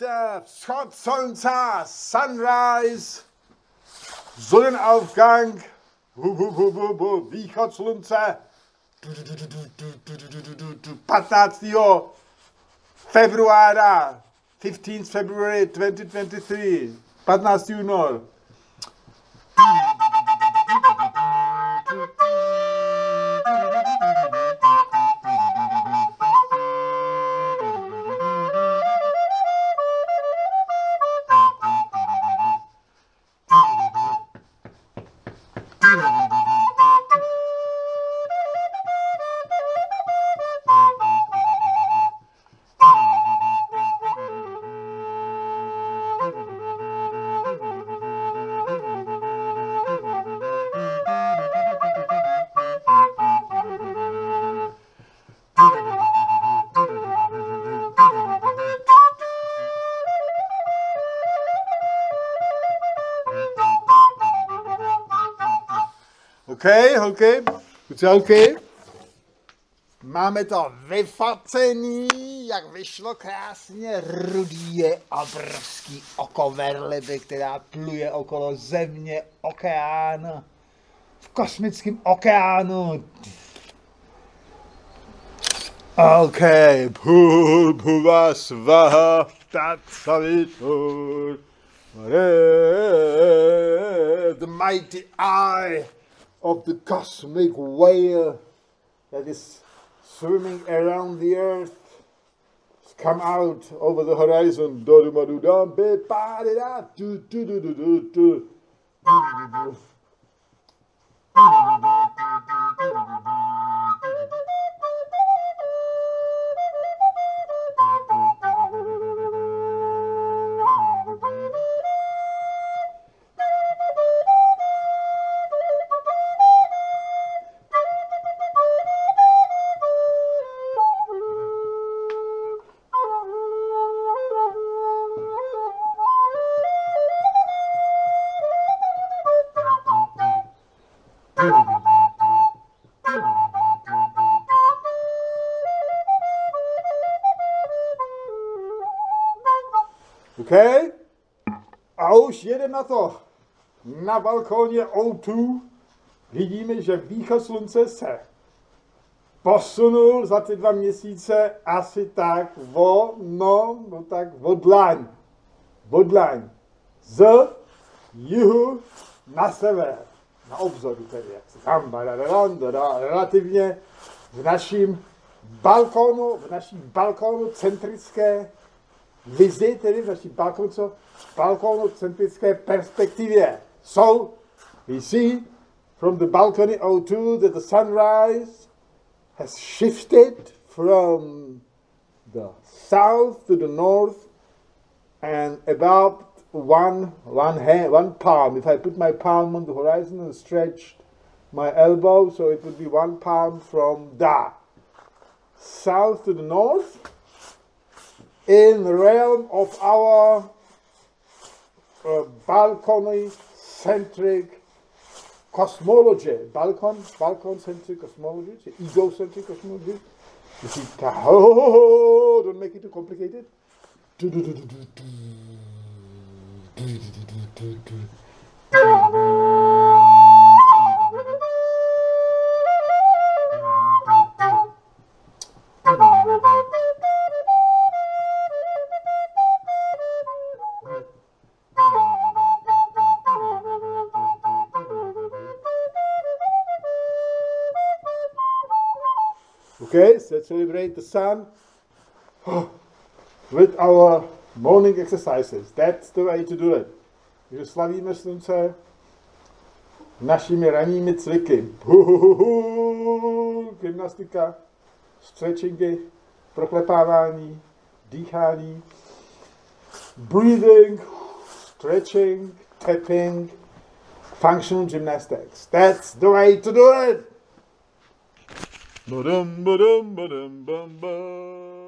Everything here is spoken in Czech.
Der Schott Sonntag, Sunrise, Sonnenaufgang, východ slunce, 15. februára, 15th February 2023, 15. únor. OK, OK, OK. Máme to vyfacený, jak vyšlo krásně, rudý je obrovský oko verleby, která pluje okolo země, okeán, v kosmickém okeánu. OK, půva, svaha, vtat, savitur, the mighty eye of the cosmic whale that is swimming around the earth come out over the horizon. OK? A už jedeme na to. Na balkóně O2 vidíme, že východ slunce se posunul za ty dva měsíce asi tak o, no, no tak odlaň. Odlaň. Z jihu na sever. Na obzoru tedy, jak se tam relativně v naším balkónu, v naší balkónu centrické vizi, tedy v balkónocentrické perspektivě. So, we see from the balcony O2 that the sunrise has shifted from the south to the north and about one one hand one palm if i put my palm on the horizon and stretch my elbow so it would be one palm from the south to the north in the realm of our uh, balcony centric cosmology balcon balcon centric cosmology egocentric cosmology you see oh, don't make it too complicated Okay, so let's celebrate the sun with our morning exercises. That's the way to do it. Takže slavíme slunce našimi ranními cviky. Gymnastika, stretchingy, proklepávání, dýchání, breathing, stretching, tapping, functional gymnastics. That's the way to do it. Ba-dum, ba-dum, ba-dum, bum, bum.